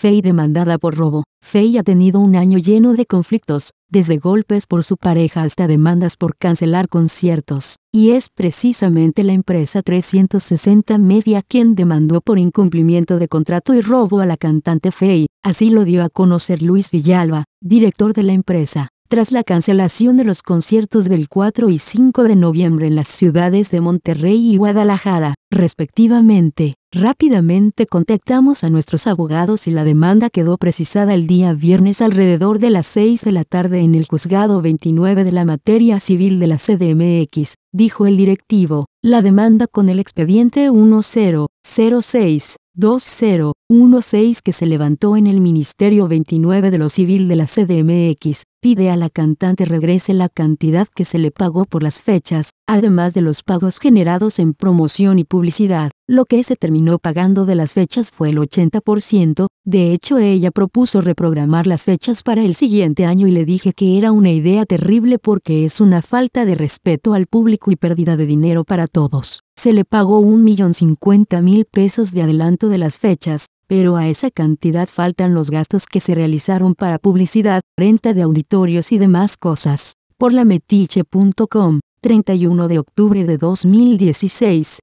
Faye demandada por robo. Faye ha tenido un año lleno de conflictos, desde golpes por su pareja hasta demandas por cancelar conciertos, y es precisamente la empresa 360 Media quien demandó por incumplimiento de contrato y robo a la cantante Faye, así lo dio a conocer Luis Villalba, director de la empresa. Tras la cancelación de los conciertos del 4 y 5 de noviembre en las ciudades de Monterrey y Guadalajara, respectivamente, rápidamente contactamos a nuestros abogados y la demanda quedó precisada el día viernes alrededor de las 6 de la tarde en el juzgado 29 de la materia civil de la CDMX, dijo el directivo. La demanda con el expediente 1006 2016 que se levantó en el Ministerio 29 de lo Civil de la CDMX, pide a la cantante regrese la cantidad que se le pagó por las fechas, además de los pagos generados en promoción y publicidad. Lo que se terminó pagando de las fechas fue el 80%, de hecho ella propuso reprogramar las fechas para el siguiente año y le dije que era una idea terrible porque es una falta de respeto al público y pérdida de dinero para todos se le pagó un millón cincuenta mil pesos de adelanto de las fechas, pero a esa cantidad faltan los gastos que se realizaron para publicidad, renta de auditorios y demás cosas. Por la metiche.com, 31 de octubre de 2016.